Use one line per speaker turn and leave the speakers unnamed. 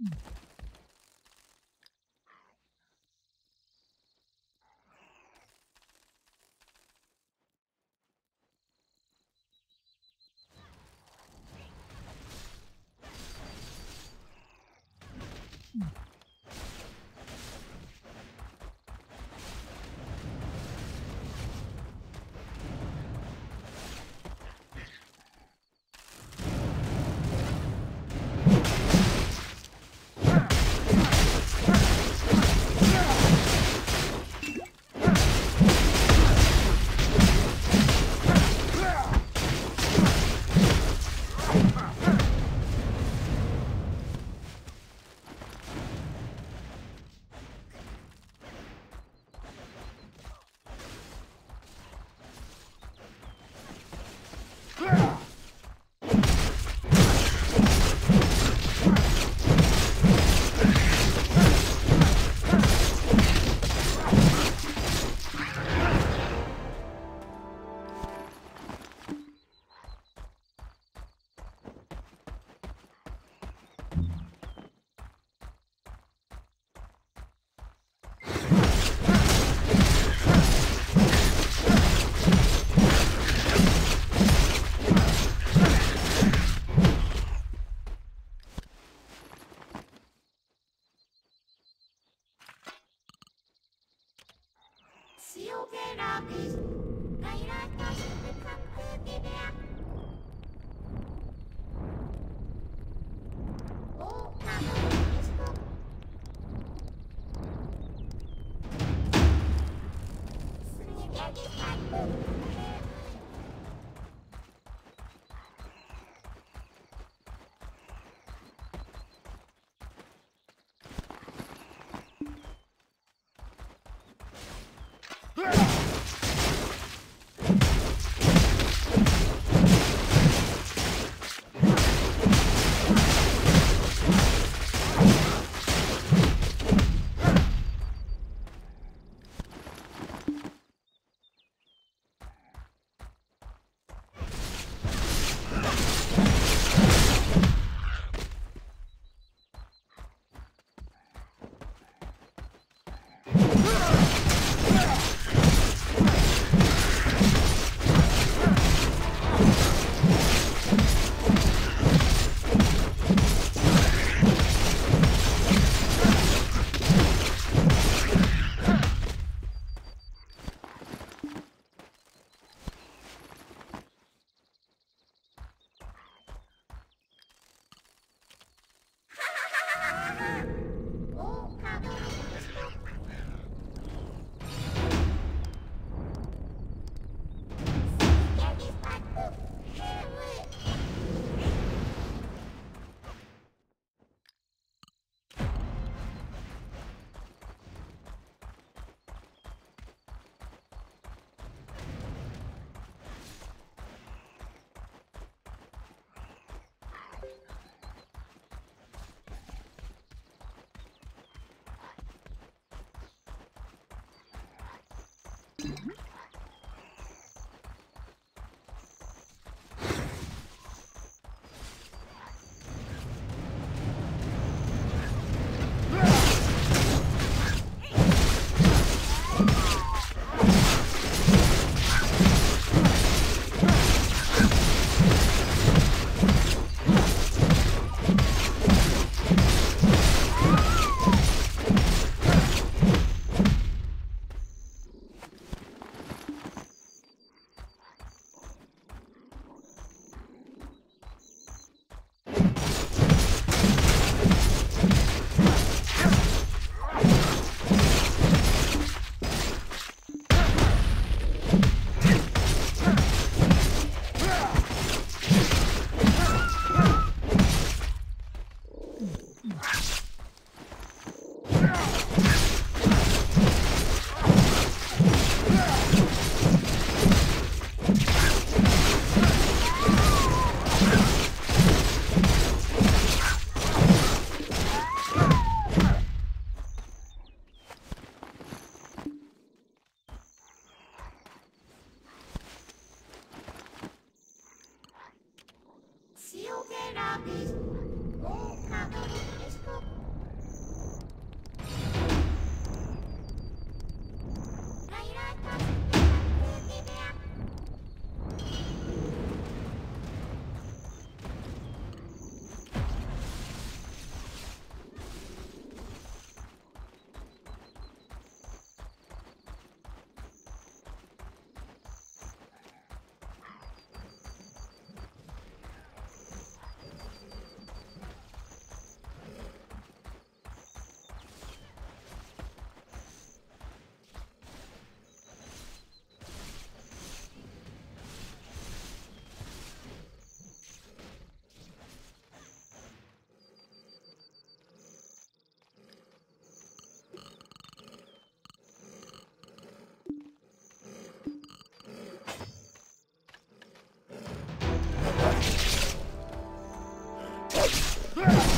Mm-hmm.
塩セラピスガイラットスカンプディベア
Mm-hmm.
Ah!